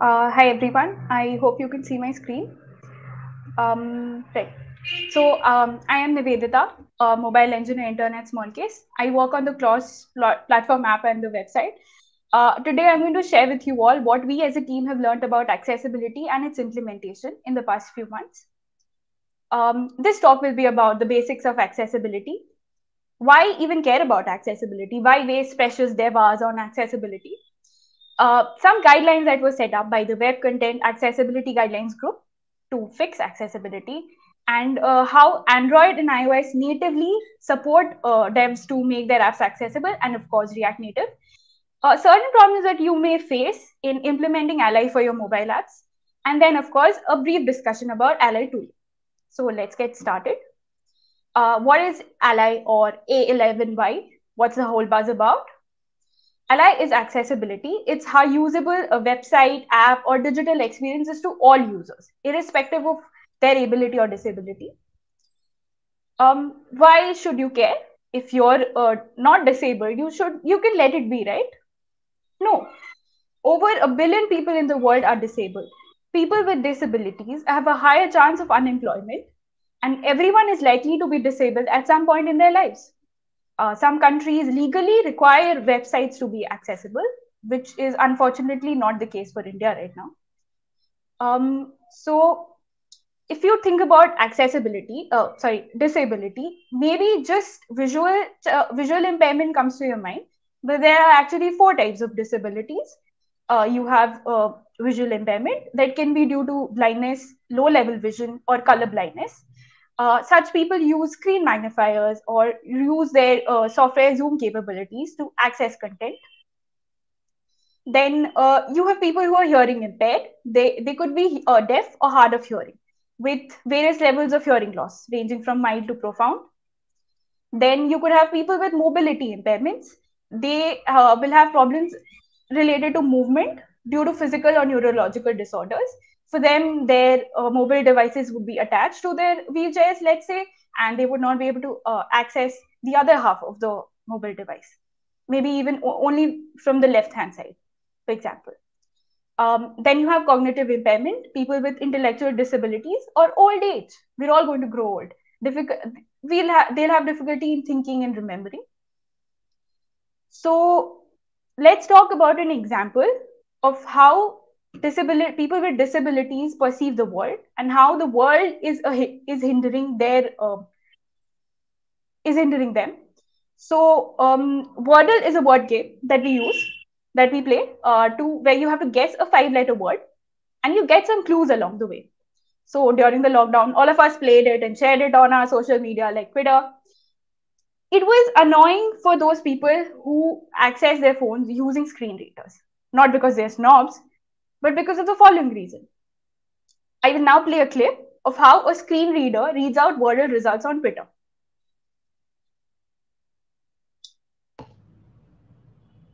Uh, hi everyone. I hope you can see my screen. Um, right. So um, I am Nivedita, a mobile engineer intern at Smallcase. I work on the cross platform app and the website. Uh, today I'm going to share with you all what we as a team have learned about accessibility and its implementation in the past few months. Um, this talk will be about the basics of accessibility. Why even care about accessibility? Why waste precious dev hours on accessibility? Uh, some guidelines that were set up by the Web Content Accessibility Guidelines Group to fix accessibility, and uh, how Android and iOS natively support uh, devs to make their apps accessible, and of course, React Native. Uh, certain problems that you may face in implementing Ally for your mobile apps, and then, of course, a brief discussion about Ally tool. So let's get started. Uh, what is Ally or A11Y? What's the whole buzz about? Ally is accessibility. It's how usable a website, app, or digital experience is to all users, irrespective of their ability or disability. Um, why should you care? If you're uh, not disabled, you should you can let it be, right? No. Over a billion people in the world are disabled. People with disabilities have a higher chance of unemployment, and everyone is likely to be disabled at some point in their lives uh, some countries legally require websites to be accessible, which is unfortunately not the case for India right now. Um, so, if you think about accessibility, uh, sorry, disability, maybe just visual uh, visual impairment comes to your mind, but there are actually four types of disabilities. Uh, you have uh, visual impairment that can be due to blindness, low level vision, or color blindness uh, such people use screen magnifiers or use their uh, software zoom capabilities to access content. Then uh, you have people who are hearing impaired. They, they could be uh, deaf or hard of hearing with various levels of hearing loss, ranging from mild to profound. Then you could have people with mobility impairments. They uh, will have problems related to movement due to physical or neurological disorders for them, their uh, mobile devices would be attached to their wheelchairs, let's say, and they would not be able to uh, access the other half of the mobile device, maybe even only from the left hand side, for example. Um, then you have cognitive impairment, people with intellectual disabilities or old age. We're all going to grow old. We'll ha- they'll have difficulty in thinking and remembering. So let's talk about an example of how disability people with disabilities perceive the world and how the world is is hindering their uh, is hindering them. So um, wordle is a word game that we use that we play uh, to where you have to guess a five letter word and you get some clues along the way. So during the lockdown all of us played it and shared it on our social media like twitter. It was annoying for those people who access their phones using screen readers not because they're snobs but because of the following reason. I will now play a clip of how a screen reader reads out Wordle results on Twitter.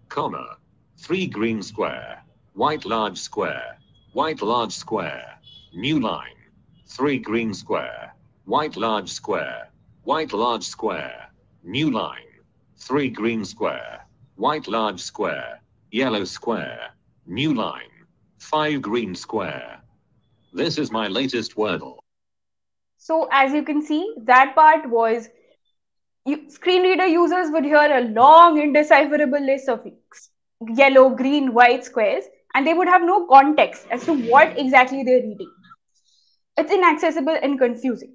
Comma, 3 green square, white large square, white large square, new line, 3 green square, white large square, white large square, new line, 3 green square, white large square, yellow square, new line. 5 green square. This is my latest Wordle. So as you can see, that part was you, screen reader users would hear a long indecipherable list of yellow, green, white squares and they would have no context as to what exactly they're reading. It's inaccessible and confusing.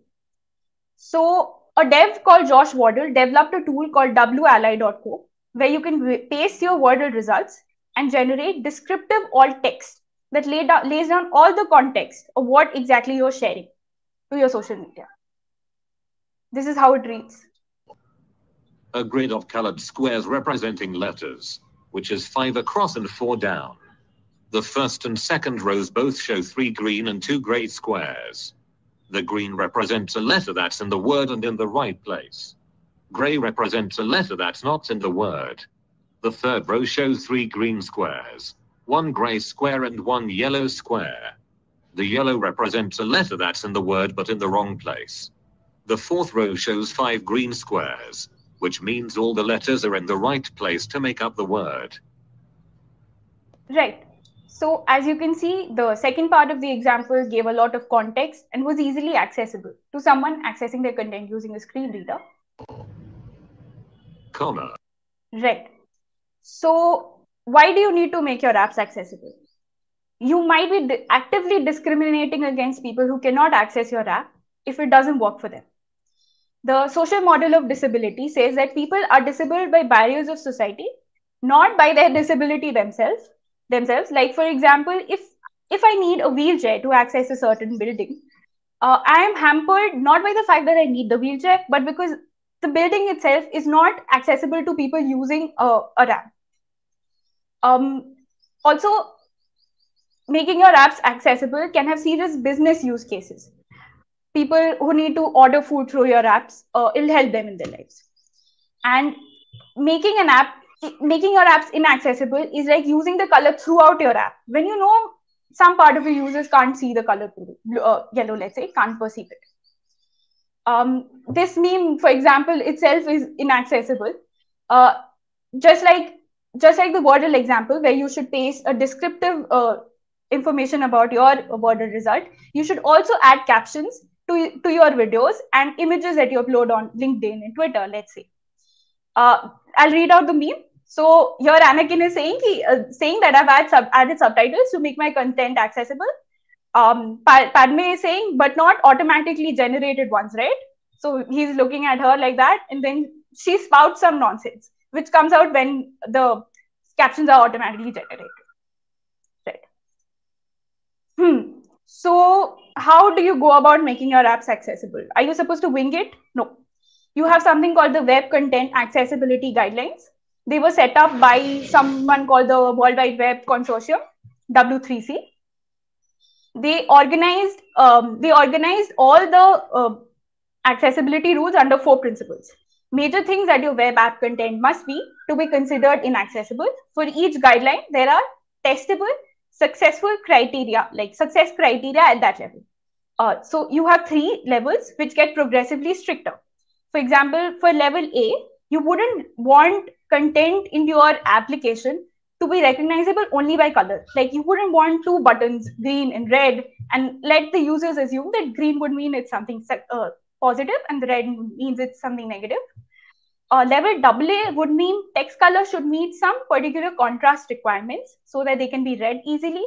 So a dev called Josh Wardle developed a tool called wa11y.co where you can paste your Wordle results and generate descriptive alt text that lay down, lays down all the context of what exactly you're sharing to your social media. This is how it reads. A grid of colored squares representing letters, which is five across and four down. The first and second rows both show three green and two gray squares. The green represents a letter that's in the word and in the right place. Gray represents a letter that's not in the word. The third row shows three green squares one gray square and one yellow square. The yellow represents a letter that's in the word but in the wrong place. The fourth row shows five green squares, which means all the letters are in the right place to make up the word. Right. So as you can see, the second part of the example gave a lot of context and was easily accessible to someone accessing their content using a screen reader. Comma. Right. So why do you need to make your apps accessible? You might be actively discriminating against people who cannot access your app if it doesn't work for them. The social model of disability says that people are disabled by barriers of society, not by their disability themselves. Themselves, like for example, if if I need a wheelchair to access a certain building, uh, I am hampered not by the fact that I need the wheelchair, but because the building itself is not accessible to people using a, a ramp. Um, also, making your apps accessible can have serious business use cases. People who need to order food through your apps, uh, it'll help them in their lives. And making an app, making your apps inaccessible is like using the color throughout your app. When you know some part of your users can't see the color blue, uh, yellow, let's say, can't perceive it. Um, this meme, for example, itself is inaccessible. Uh, just like just like the Wordle example, where you should paste a descriptive uh, information about your Wordle result, you should also add captions to, to your videos and images that you upload on LinkedIn and Twitter, let's say. Uh, I'll read out the meme. So here Anakin is saying, he, uh, saying that I've add sub, added subtitles to make my content accessible. Um, Padme is saying, but not automatically generated ones, right? So he's looking at her like that, and then she spouts some nonsense, which comes out when the captions are automatically generated. Right. Hmm. So how do you go about making your apps accessible? Are you supposed to wing it? No. You have something called the Web Content Accessibility Guidelines. They were set up by someone called the World Wide Web Consortium, W3C. They organized um, they organized all the uh, accessibility rules under four principles. Major things that your web app content must be to be considered inaccessible. For each guideline, there are testable, successful criteria, like success criteria at that level. Uh, so you have three levels which get progressively stricter. For example, for level A, you wouldn't want content in your application to be recognizable only by color. Like you wouldn't want two buttons, green and red, and let the users assume that green would mean it's something uh, positive and the red means it's something negative. Uh, level AA would mean text color should meet some particular contrast requirements so that they can be read easily.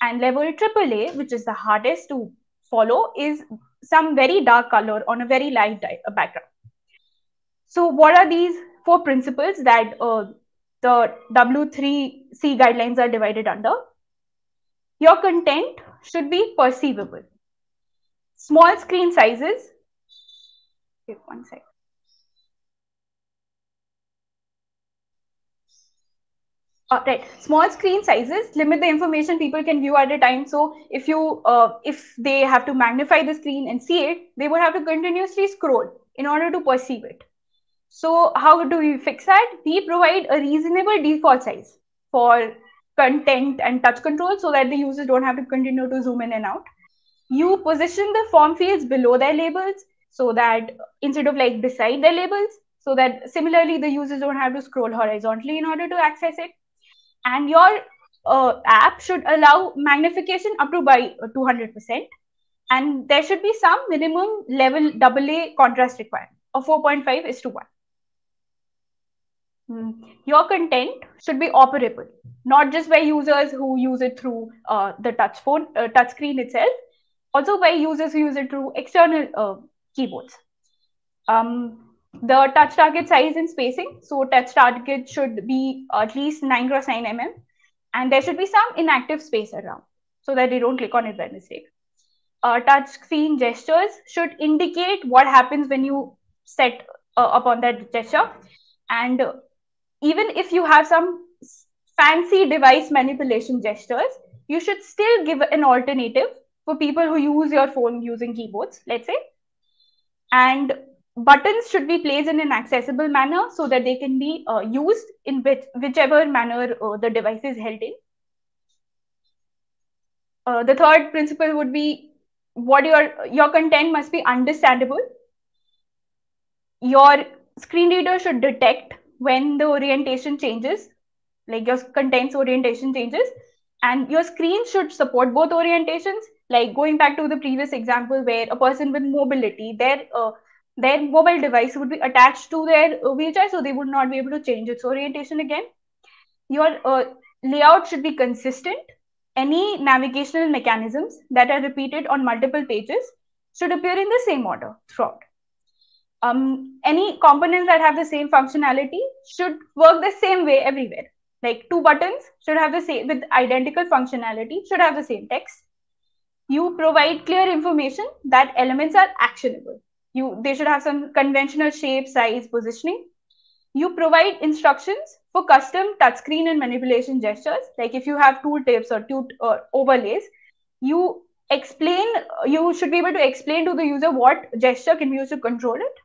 And level AAA, which is the hardest to follow, is some very dark color on a very light background. So, what are these four principles that uh, the W3C guidelines are divided under? Your content should be perceivable. Small screen sizes. Wait one second. Uh, right. Small screen sizes limit the information people can view at a time. So if you uh, if they have to magnify the screen and see it they would have to continuously scroll in order to perceive it. So how do we fix that? We provide a reasonable default size for content and touch control so that the users don't have to continue to zoom in and out. You position the form fields below their labels so that instead of like beside their labels so that similarly the users don't have to scroll horizontally in order to access it and your uh, app should allow magnification up to by 200% and there should be some minimum level AA contrast requirement of 4.5 is to 1. Hmm. Your content should be operable, not just by users who use it through uh, the touch phone, uh, touch screen itself, also by users who use it through external uh, keyboards. Um, the touch target size and spacing. So touch target should be at least 9 cross 9 mm and there should be some inactive space around so that they don't click on it by mistake. Uh, touch screen gestures should indicate what happens when you set uh, upon that gesture. And uh, even if you have some fancy device manipulation gestures, you should still give an alternative for people who use your phone using keyboards, let's say. And buttons should be placed in an accessible manner so that they can be uh, used in which, whichever manner uh, the device is held in. Uh, the third principle would be what your your content must be understandable. Your screen reader should detect when the orientation changes, like your content's orientation changes, And your screen should support both orientations. Like going back to the previous example where a person with mobility, their uh, their mobile device would be attached to their uh, wheelchair, so they would not be able to change its orientation again. Your uh, layout should be consistent. Any navigational mechanisms that are repeated on multiple pages should appear in the same order throughout. Um, any components that have the same functionality should work the same way everywhere. Like two buttons should have the same with identical functionality, should have the same text. You provide clear information that elements are actionable. You they should have some conventional shape, size, positioning. You provide instructions for custom touchscreen and manipulation gestures. Like if you have tooltips or tool or overlays, you explain you should be able to explain to the user what gesture can be used to control it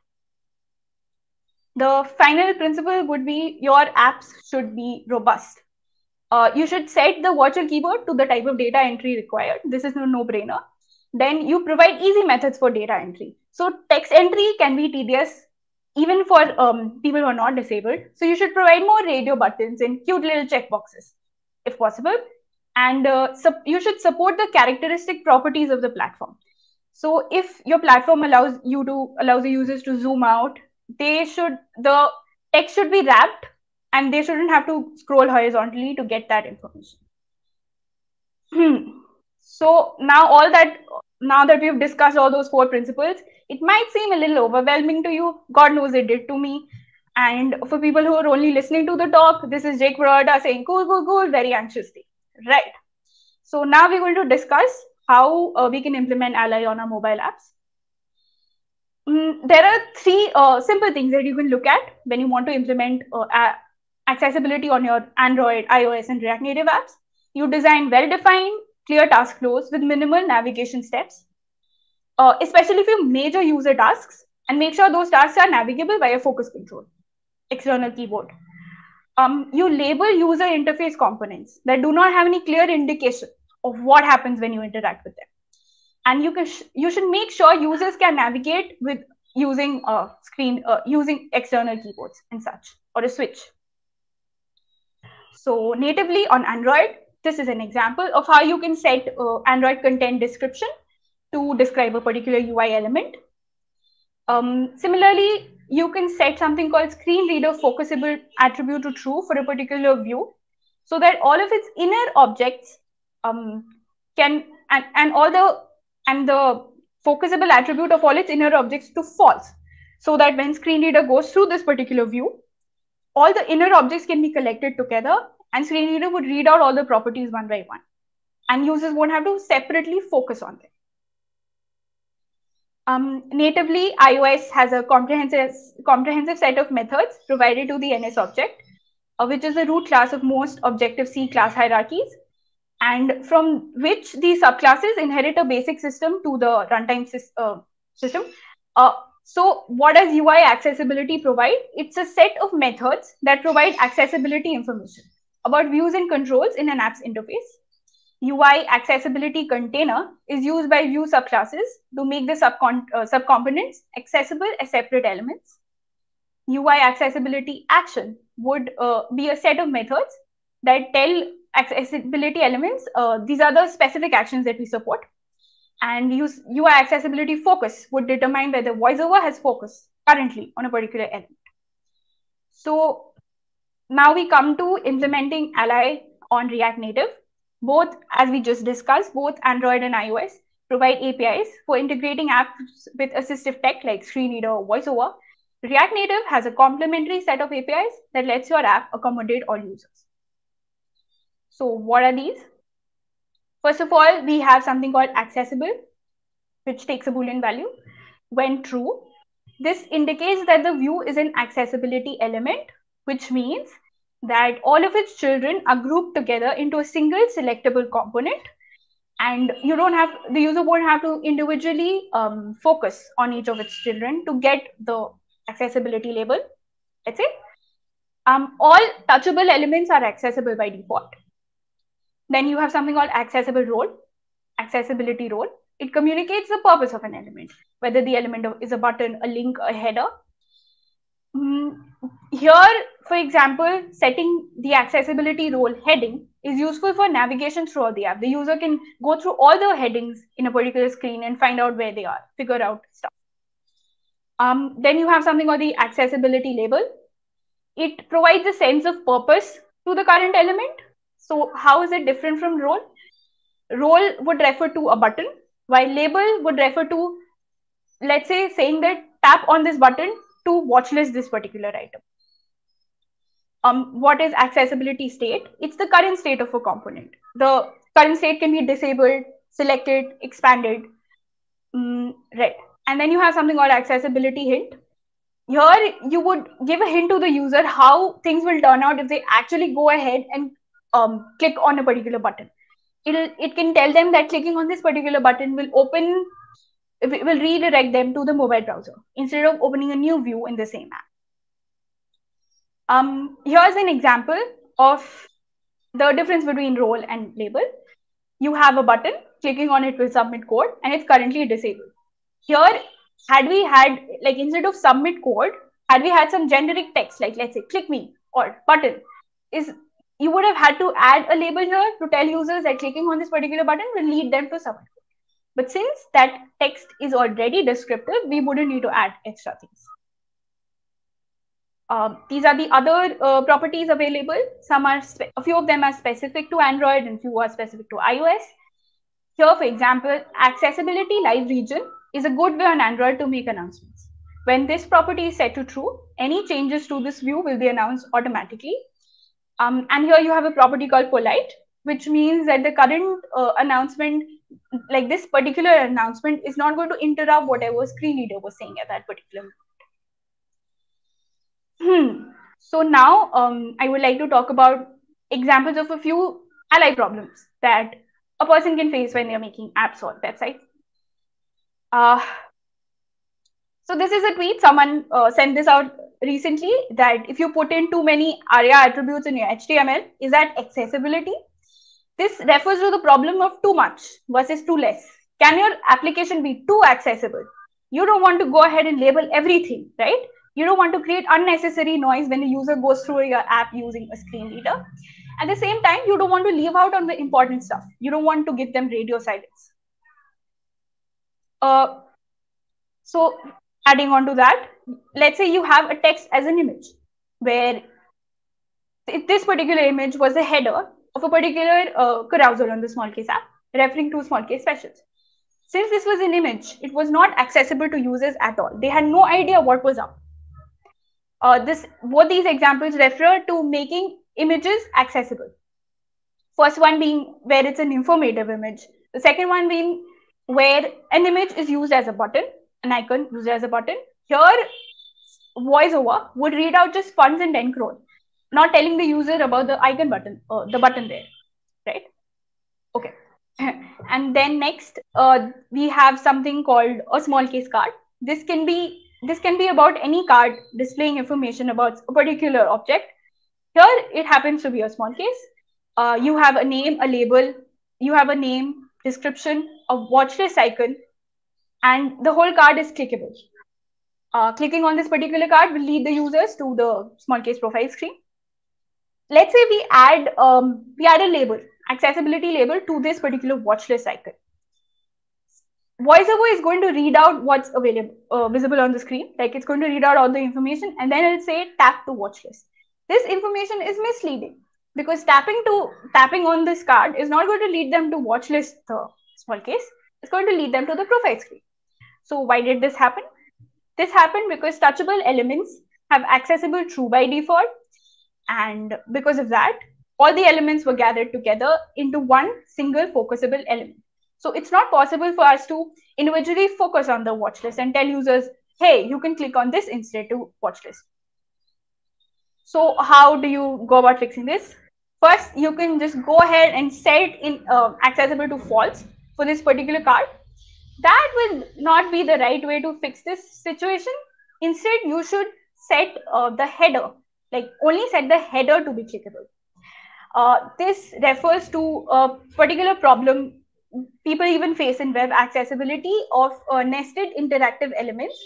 the final principle would be your apps should be robust uh, you should set the virtual keyboard to the type of data entry required. This is a no-brainer then you provide easy methods for data entry. So text entry can be tedious even for um, people who are not disabled. So you should provide more radio buttons and cute little checkboxes if possible. And uh, you should support the characteristic properties of the platform. So if your platform allows you to allows the users to zoom out they should the text should be wrapped and they shouldn't have to scroll horizontally to get that information hmm. so now all that now that we've discussed all those four principles it might seem a little overwhelming to you god knows it did to me and for people who are only listening to the talk this is jake Peralta saying cool cool cool very anxiously Right. So now we're going to discuss how uh, we can implement Ally on our mobile apps. Mm, there are three uh, simple things that you can look at when you want to implement uh, accessibility on your Android, iOS, and React Native apps. You design well-defined, clear task flows with minimal navigation steps, uh, especially you major user tasks, and make sure those tasks are navigable via focus control, external keyboard um, you label user interface components that do not have any clear indication of what happens when you interact with them. And you can you should make sure users can navigate with using a screen uh, using external keyboards and such or a switch. So natively on Android, this is an example of how you can set uh, Android content description to describe a particular UI element. Um, similarly, you can set something called screen reader focusable attribute to true for a particular view so that all of its inner objects um, can and, and all the and the focusable attribute of all its inner objects to false so that when screen reader goes through this particular view all the inner objects can be collected together and screen reader would read out all the properties one by one. And users won't have to separately focus on them. Um, natively, iOS has a comprehensive, comprehensive set of methods provided to the NSObject, uh, which is the root class of most Objective-C class hierarchies, and from which the subclasses inherit a basic system to the runtime uh, system. Uh, so what does UI accessibility provide? It's a set of methods that provide accessibility information about views and controls in an app's interface. UI accessibility container is used by view subclasses to make the subcon uh, subcomponents accessible as separate elements. UI accessibility action would uh, be a set of methods that tell accessibility elements, uh, these are the specific actions that we support. And use UI accessibility focus would determine whether voiceover has focus currently on a particular element. So now we come to implementing Ally on React Native both, as we just discussed, both Android and iOS provide APIs for integrating apps with assistive tech like screen reader or voiceover. React Native has a complementary set of APIs that lets your app accommodate all users. So what are these? First of all, we have something called accessible, which takes a Boolean value. When true, this indicates that the view is an accessibility element, which means that all of its children are grouped together into a single selectable component. And you don't have the user won't have to individually um, focus on each of its children to get the accessibility label. That's it. Um, all touchable elements are accessible by default then you have something called accessible role accessibility role it communicates the purpose of an element whether the element is a button a link a header mm, here, for example, setting the accessibility role heading is useful for navigation throughout the app. The user can go through all the headings in a particular screen and find out where they are, figure out stuff. Um, then you have something called the accessibility label. It provides a sense of purpose to the current element. So how is it different from role? Role would refer to a button, while label would refer to, let's say, saying that tap on this button to watch list this particular item. Um, what is accessibility state? It's the current state of a component. The current state can be disabled, selected, expanded, um, read. And then you have something called accessibility hint. Here, you would give a hint to the user how things will turn out if they actually go ahead and um, click on a particular button. It'll, it can tell them that clicking on this particular button will open it will redirect them to the mobile browser instead of opening a new view in the same app. Um, here's an example of the difference between role and label. You have a button, clicking on it will submit code, and it's currently disabled. Here, had we had, like, instead of submit code, had we had some generic text, like, let's say, click me or button, is you would have had to add a label here to tell users that clicking on this particular button will lead them to submit but since that text is already descriptive, we wouldn't need to add extra things. Um, these are the other uh, properties available. Some are, a few of them are specific to Android and few are specific to iOS. Here, for example, accessibility live region is a good way on Android to make announcements. When this property is set to true, any changes to this view will be announced automatically. Um, and here you have a property called polite, which means that the current uh, announcement like this particular announcement is not going to interrupt whatever screen reader was saying at that particular moment. Hmm. So now um, I would like to talk about examples of a few ally problems that a person can face when they're making apps or websites. Uh, so this is a tweet someone uh, sent this out recently that if you put in too many ARIA attributes in your HTML, is that accessibility? This refers to the problem of too much versus too less. Can your application be too accessible? You don't want to go ahead and label everything, right? You don't want to create unnecessary noise when the user goes through your app using a screen reader. At the same time, you don't want to leave out on the important stuff. You don't want to give them radio silence. Uh, so adding on to that, let's say you have a text as an image where this particular image was a header of a particular uh, carousel on the Smallcase app, referring to Smallcase specials. Since this was an image, it was not accessible to users at all. They had no idea what was up. Uh, this both these examples refer to making images accessible. First one being where it's an informative image. The second one being where an image is used as a button, an icon used as a button. Here, voiceover would read out just funds and encode not telling the user about the icon button, uh, the button there, right? Okay. and then next, uh, we have something called a small case card. This can be this can be about any card displaying information about a particular object. Here, it happens to be a small case. Uh, you have a name, a label, you have a name, description, a watch list icon, and the whole card is clickable. Uh, clicking on this particular card will lead the users to the Smallcase profile screen let's say we add um, we add a label, accessibility label to this particular watch list icon. VoiceOver is going to read out what's available uh, visible on the screen. Like it's going to read out all the information and then it'll say tap to watch list. This information is misleading because tapping to tapping on this card is not going to lead them to watch list the small case. It's going to lead them to the profile screen. So why did this happen? This happened because touchable elements have accessible true by default and because of that, all the elements were gathered together into one single focusable element. So it's not possible for us to individually focus on the watch list and tell users, hey, you can click on this instead to watch list. So how do you go about fixing this? First, you can just go ahead and set in uh, accessible to false for this particular card. That will not be the right way to fix this situation. Instead, you should set uh, the header like only set the header to be clickable. Uh, this refers to a particular problem people even face in web accessibility of uh, nested interactive elements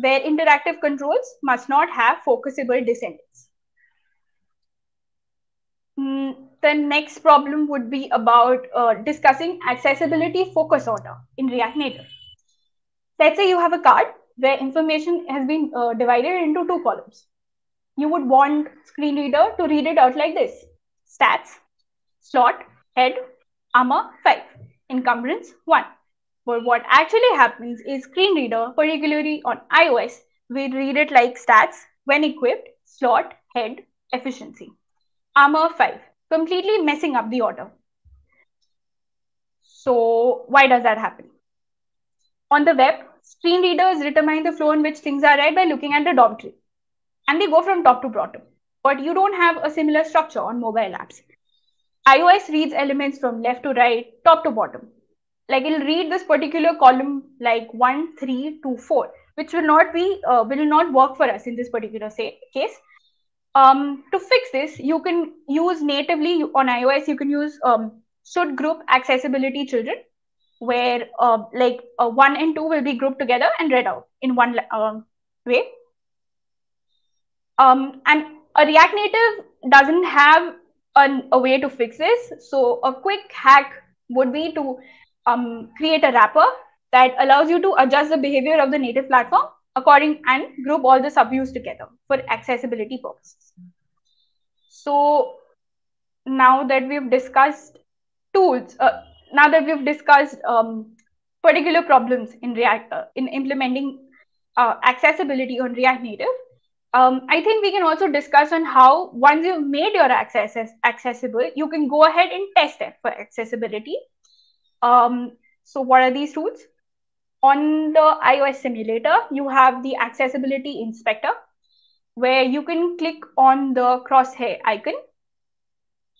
where interactive controls must not have focusable descendants. Mm, the next problem would be about uh, discussing accessibility focus order in React Native. Let's say you have a card where information has been uh, divided into two columns. You would want screen reader to read it out like this. Stats, slot, head, armor 5, encumbrance 1. But what actually happens is screen reader, particularly on iOS, will read it like stats when equipped, slot, head, efficiency. Armor 5, completely messing up the order. So why does that happen? On the web, screen readers determine the flow in which things are read by looking at the DOM tree. And they go from top to bottom. But you don't have a similar structure on mobile apps. iOS reads elements from left to right, top to bottom. Like it'll read this particular column like 1, 3, 2, 4, which will not be uh, will not work for us in this particular say, case. Um, to fix this, you can use natively on iOS, you can use um, should group accessibility children where uh, like uh, one and two will be grouped together and read out in one um, way. Um, and a React Native doesn't have an, a way to fix this. So a quick hack would be to um, create a wrapper that allows you to adjust the behavior of the native platform according and group all the subviews together for accessibility purposes. So now that we've discussed tools, uh, now that we've discussed um, particular problems in React uh, in implementing uh, accessibility on React Native, um, I think we can also discuss on how once you've made your access accessible, you can go ahead and test it for accessibility. Um, so what are these tools? On the iOS simulator, you have the accessibility inspector where you can click on the crosshair icon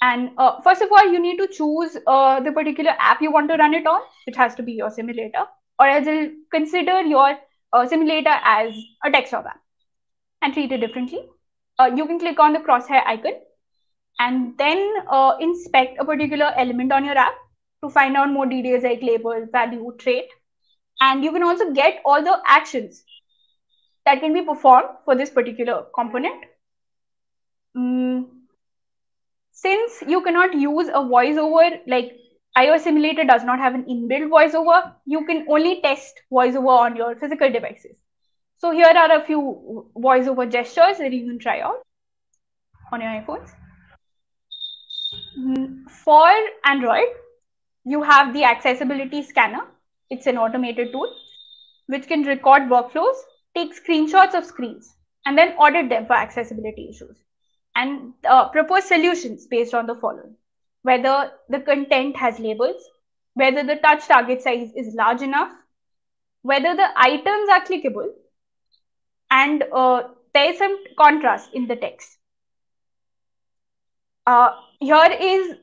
and uh, first of all, you need to choose uh, the particular app you want to run it on, which has to be your simulator, or else will consider your uh, simulator as a desktop app and treat it differently. Uh, you can click on the crosshair icon and then uh, inspect a particular element on your app to find out more details like label, value, trait. And you can also get all the actions that can be performed for this particular component. Mm, since you cannot use a voiceover, like iOS simulator does not have an inbuilt voiceover, you can only test voiceover on your physical devices. So here are a few voiceover gestures that you can try out on your iPhones. Mm, for Android, you have the accessibility scanner. It's an automated tool which can record workflows, take screenshots of screens, and then audit them for accessibility issues and uh, propose solutions based on the following whether the content has labels, whether the touch target size is large enough, whether the items are clickable, and uh, there is some contrast in the text. Uh, here is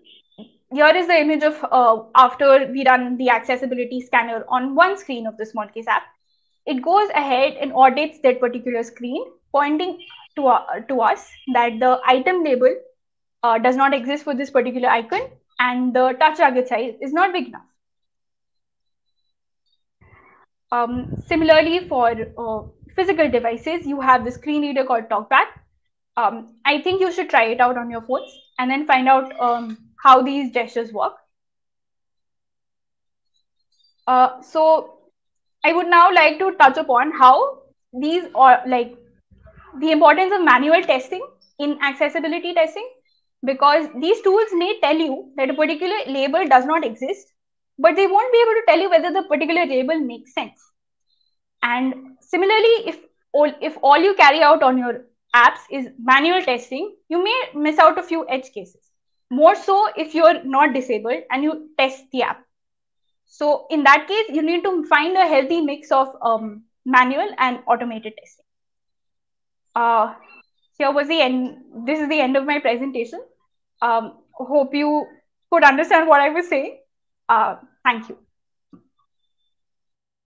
here is the image of uh, after we run the accessibility scanner on one screen of the Smallcase app. It goes ahead and audits that particular screen, pointing to, uh, to us that the item label uh, does not exist for this particular icon and the touch target size is not big enough. Um, similarly, for uh, physical devices, you have the screen reader called TalkBack. Um, I think you should try it out on your phones and then find out um, how these gestures work. Uh, so I would now like to touch upon how these are like the importance of manual testing in accessibility testing because these tools may tell you that a particular label does not exist, but they won't be able to tell you whether the particular label makes sense. And similarly, if all, if all you carry out on your apps is manual testing, you may miss out a few edge cases. More so if you're not disabled and you test the app. So in that case, you need to find a healthy mix of um, manual and automated testing uh, here was the end. This is the end of my presentation. Um, hope you could understand what I was saying. Uh, thank you.